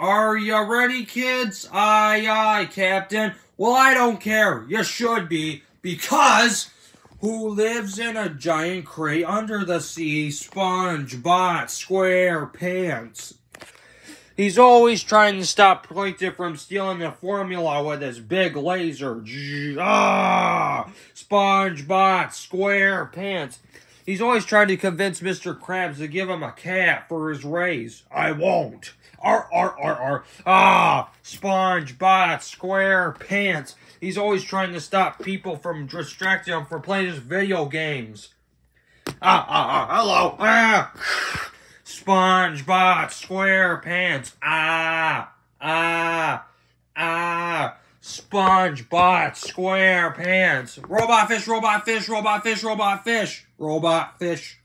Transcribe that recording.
Are you ready, kids? Aye, aye, Captain. Well, I don't care. You should be. Because who lives in a giant crate under the sea? SpongeBob SquarePants. He's always trying to stop Plankton from stealing the formula with his big laser. Ah! SpongeBob SquarePants. He's always trying to convince Mr. Krabs to give him a cat for his raise. I won't. R R R R. Ah, SpongeBob SquarePants. He's always trying to stop people from distracting him from playing his video games. Ah, ah, ah, hello. Ah. SpongeBob SquarePants. Ah, ah, ah. SpongeBob SquarePants. Robot fish, robot fish, robot fish, robot fish, robot fish.